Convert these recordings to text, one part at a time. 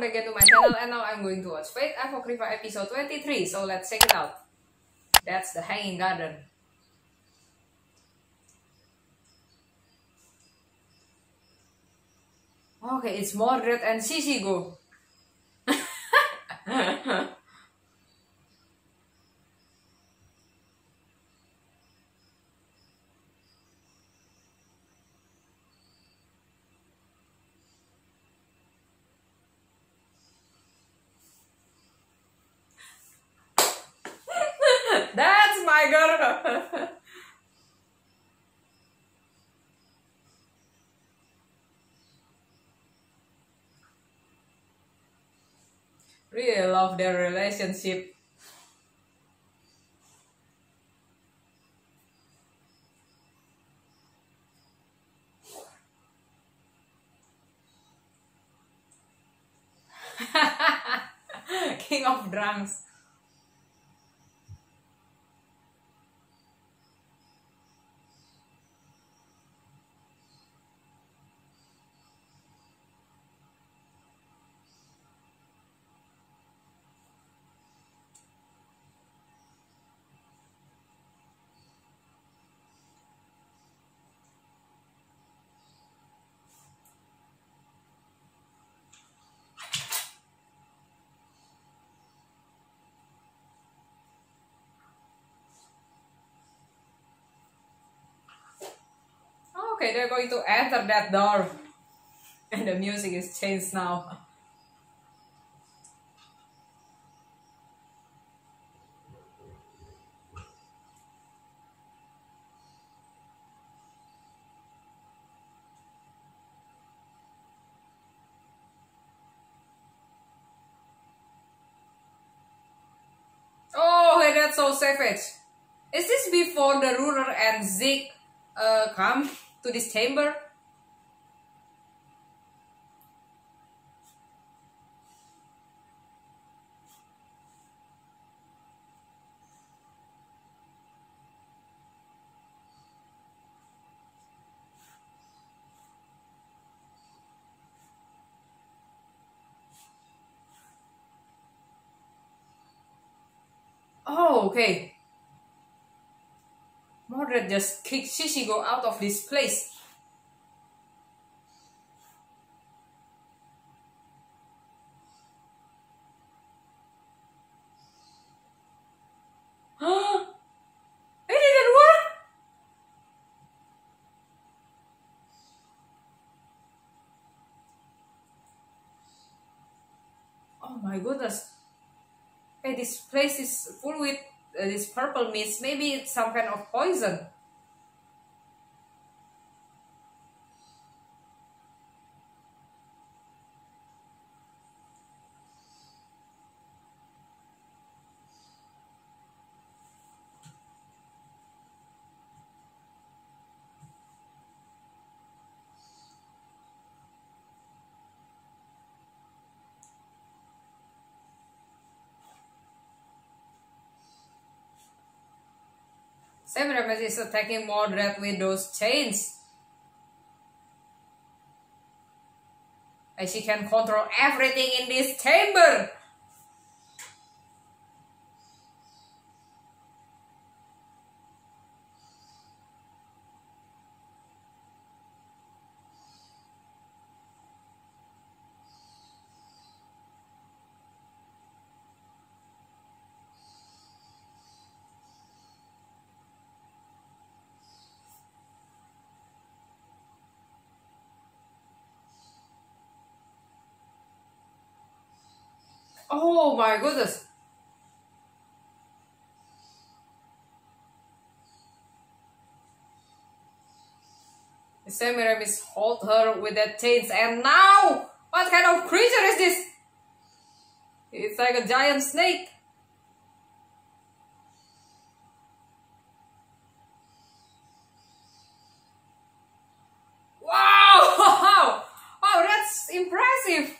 welcome back to my channel and now I'm going to watch Fate Apocrypha episode 23 so let's check it out. That's the Hanging Garden. Okay, it's Mordred and Shishigo. That's my girl. Really love their relationship. King of drums. Okay, they're going to enter that door. And the music is changed now. Oh, that's so savage. Is this before the ruler and Zeke uh, come? To this chamber Oh, okay. Just kicked Shishigo out of this place. Oh my goodness. Hey, this place is full with uh, this purple mist, maybe it's some kind of poison. Semiramis is attacking Mordred with those chains. And she can control everything in this chamber. Oh my goodness. Semiramis hold her with the chains and now what kind of creature is this? It's like a giant snake. Wow! Wow, that's impressive.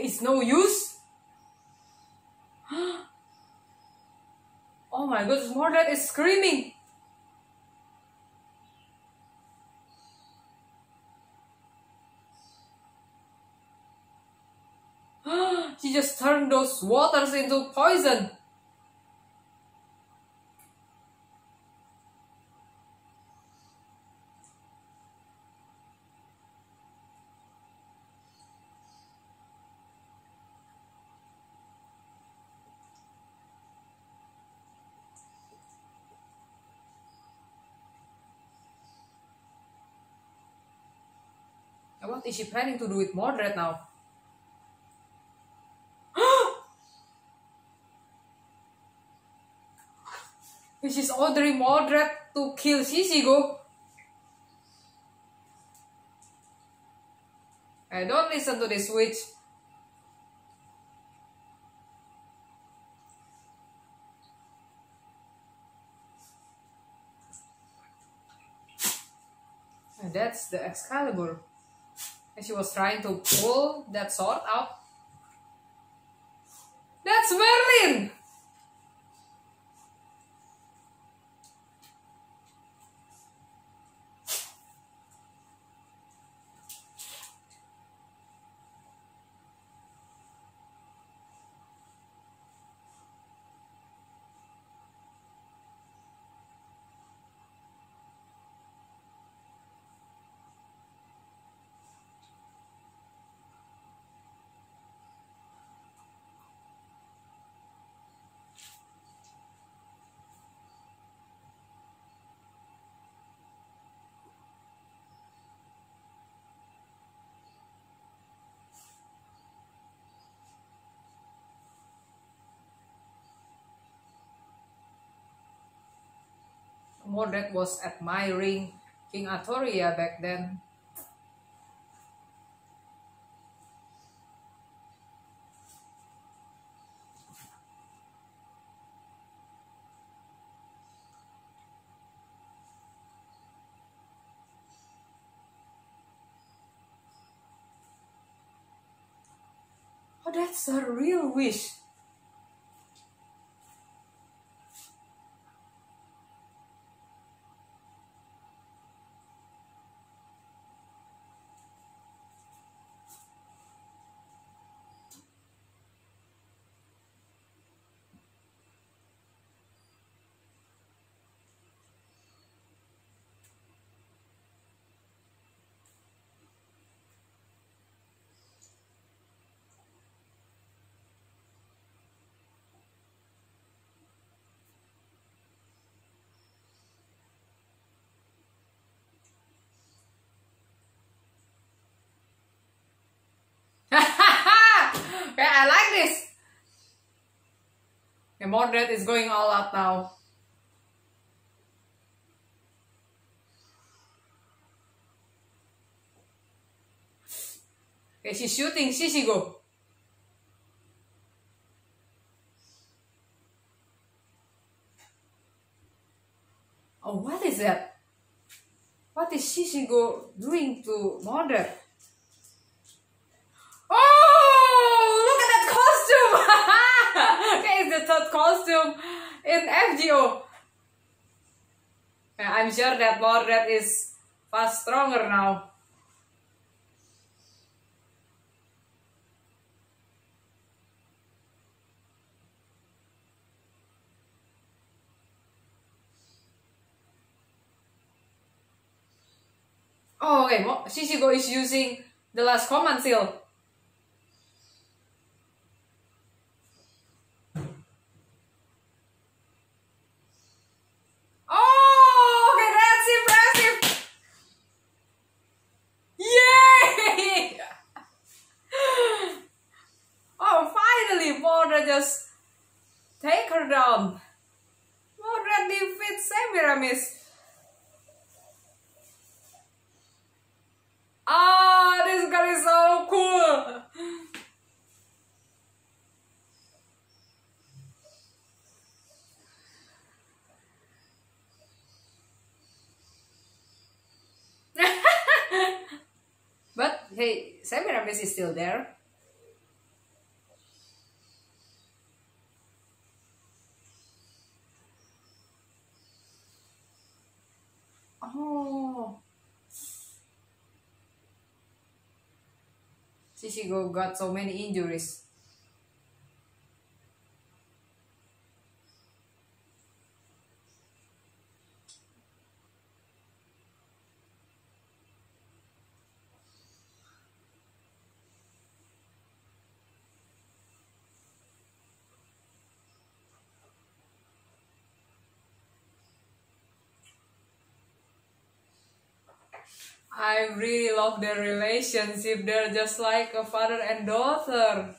It's no use. oh my goodness, Mordred is screaming. she just turned those waters into poison. Is she planning to do with Mordred now? She's ordering Mordred to kill Shishigo. I don't listen to this witch. That's the Excalibur. And she was trying to pull that sword out. That's Merlin! Mordred was admiring King Arthuria back then. Oh, that's a real wish. I like this. The Mordred is going all out now. Okay, she's shooting Shishigo. Oh, what is that? What is Shishigo doing to Mordred? Third costume in FGO. I'm sure that Mordred is fast stronger now. Oh, okay. Shishigo is using the last command seal. Hey, Semiramis is still there. Oh. Shishigo got so many injuries. I really love their relationship. They're just like a father and daughter.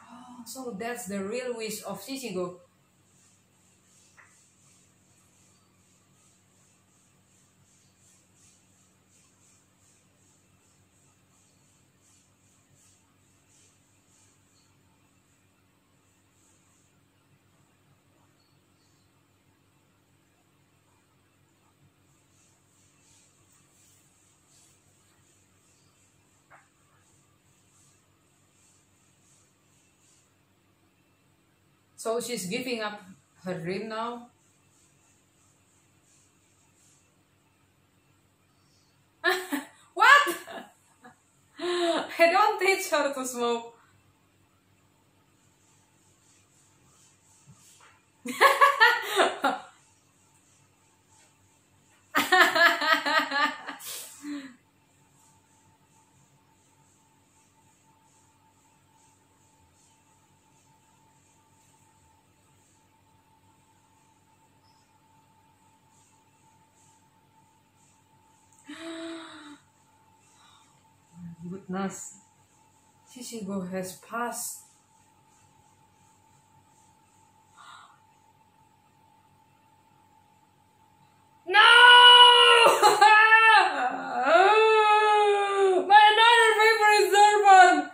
Oh, so that's the real wish of Shishigo. So she's giving up her dream now. what? I don't teach her to smoke. goodness. Shishigo has passed. No! My another favorite servant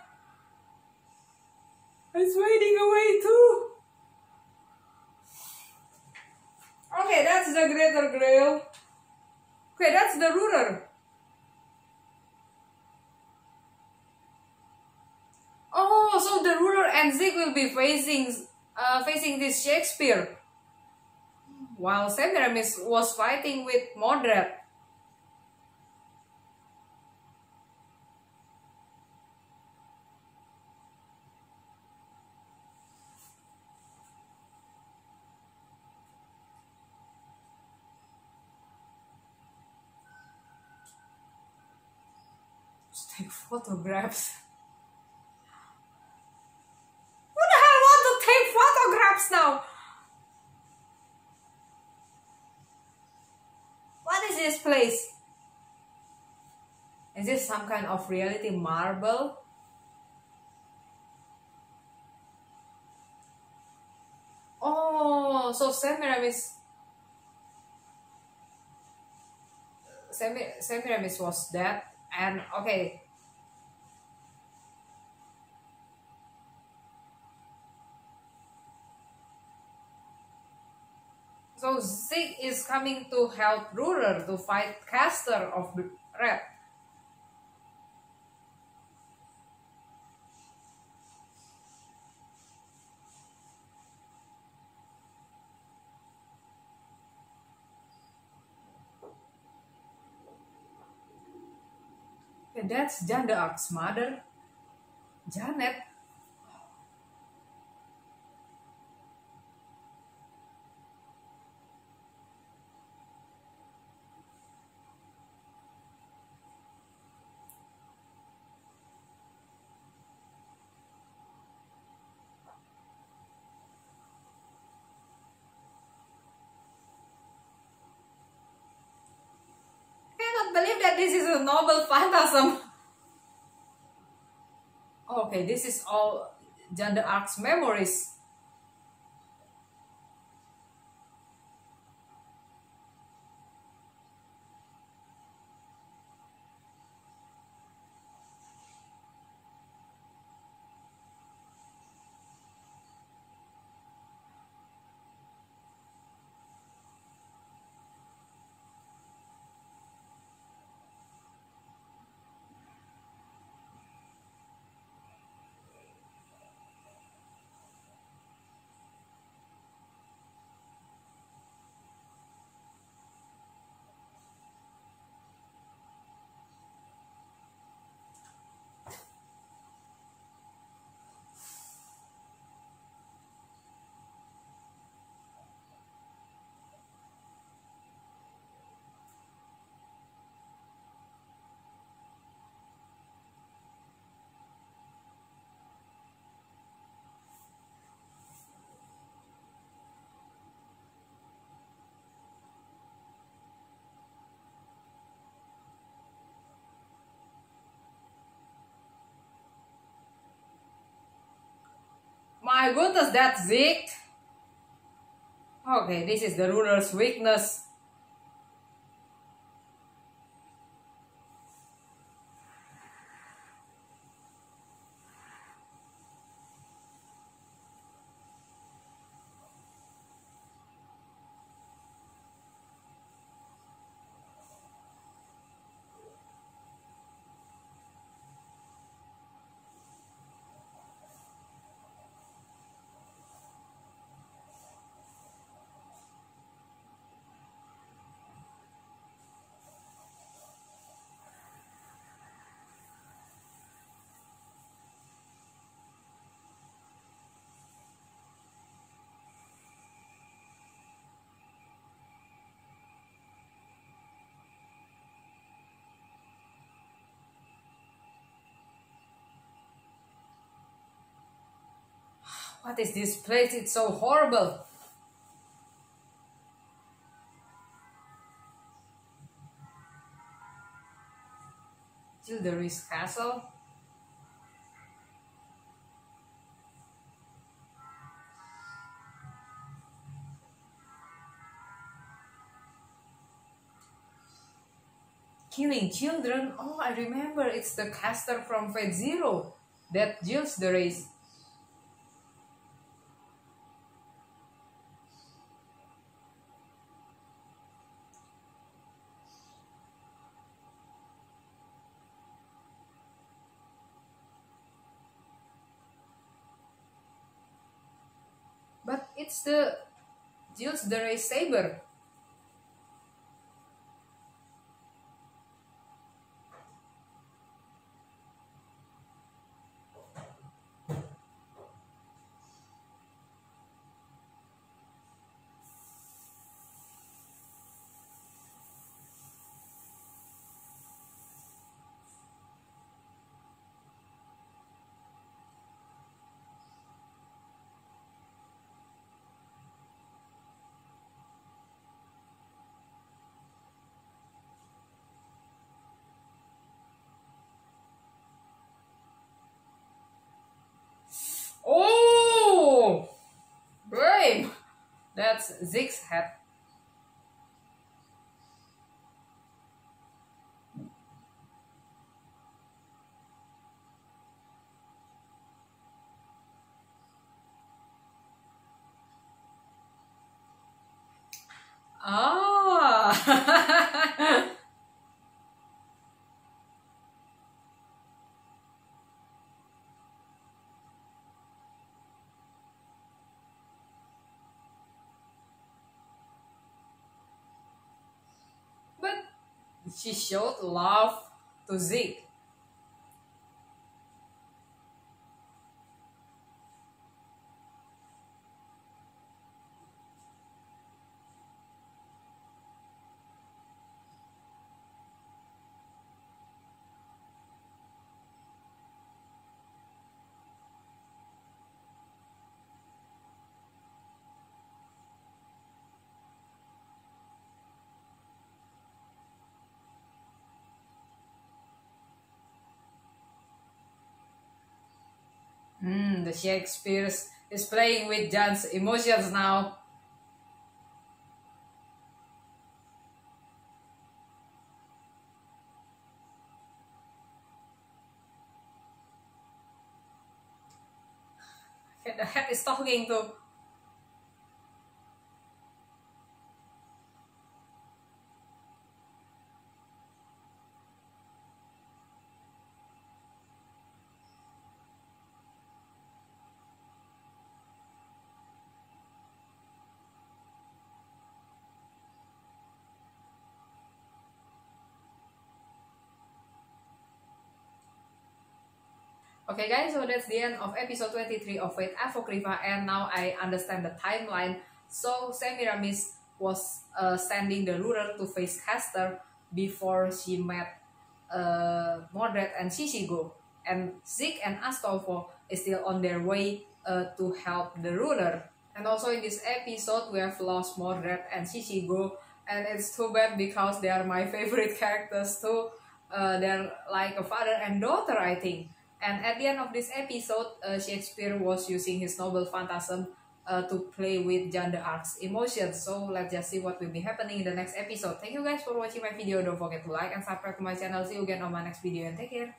is fading away too. Okay, that's the greater grail. Okay, that's the ruler. Oh, so Zeke will be facing uh, facing this Shakespeare. While Semiramis was fighting with Mordred. Take photographs. This place? Is this some kind of reality marble? Oh, so Semiramis Semi- Semiramis was dead and okay So Zeke is coming to help Ruler to fight Caster of the Red. That's Jeanne d'Arc's mother, Janet. cannot believe that this is a noble phantasm. Okay, this is all Jeanne d'Arc's memories. My goodness, that's Zeke. Okay, this is the ruler's weakness. What is this place? It's so horrible. Childeri's castle. Killing children? Oh, I remember. It's the caster from Fate Zero that Gilles de Rais. But it's the Gilles de Rais Saber. That's Zeke's head. Ah! she showed love to Zeke. The Shakespeare is playing with John's emotions now. The head is talking to Okay guys, so that's the end of episode 23 of Fate Apocrypha and now I understand the timeline. So Semiramis was uh, sending the ruler to face Caster before she met uh, Mordred and Shishigo. And Zeke and Astolfo is still on their way uh, to help the ruler. And also in this episode we have lost Mordred and Shishigo and it's too bad because they are my favorite characters too. Uh, they're like a father and daughter I think And at the end of this episode, uh, Shakespeare was using his noble phantasm uh, to play with Jeanne d'Arc's emotions. So let's just see what will be happening in the next episode. Thank you guys for watching my video. Don't forget to like and subscribe to my channel. See you again on my next video and take care.